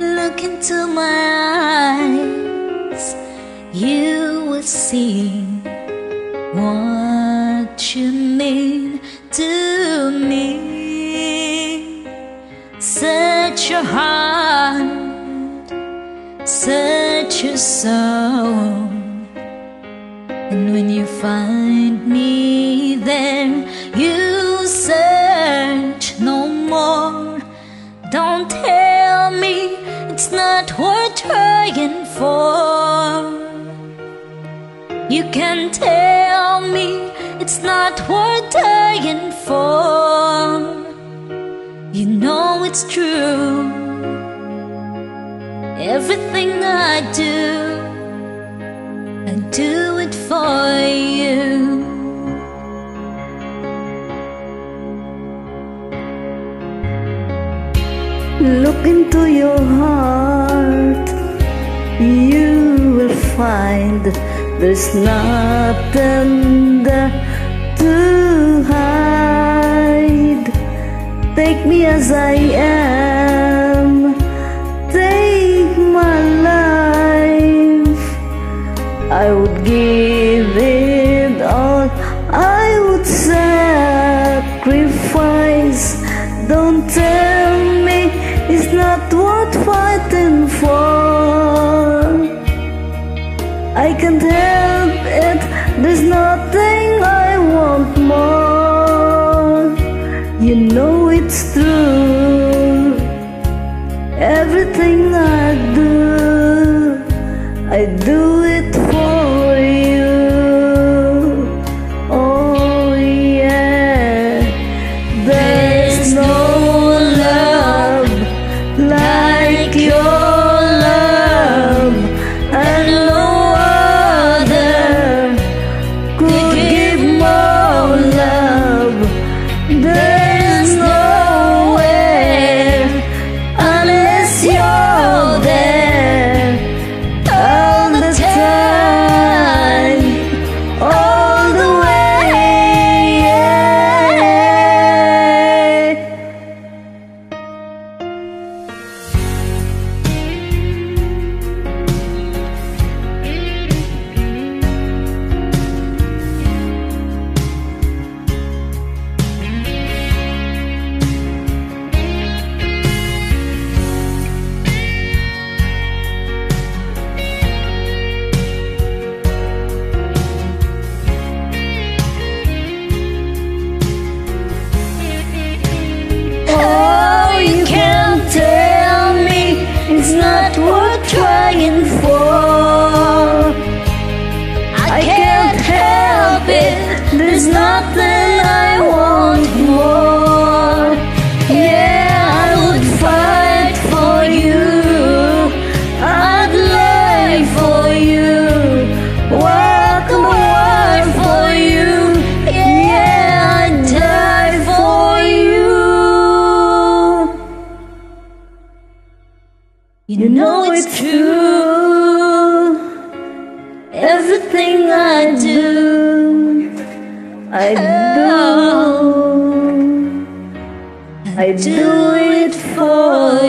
Look into my eyes, you will see what you mean to me. Your heart, search your soul, and when you find me there, you search no more. Don't tell me it's not worth trying for. You can tell me it's not worth dying for. It's true. Everything I do, I do it for you. Look into your heart, you will find there's nothing there to Take me as I am, take my life. I would give it all, I would sacrifice. Don't tell me it's not worth fighting for. I can't help it, there's nothing it's true. Everything I do, I do it You know it's true. Everything I do, I do. I do it for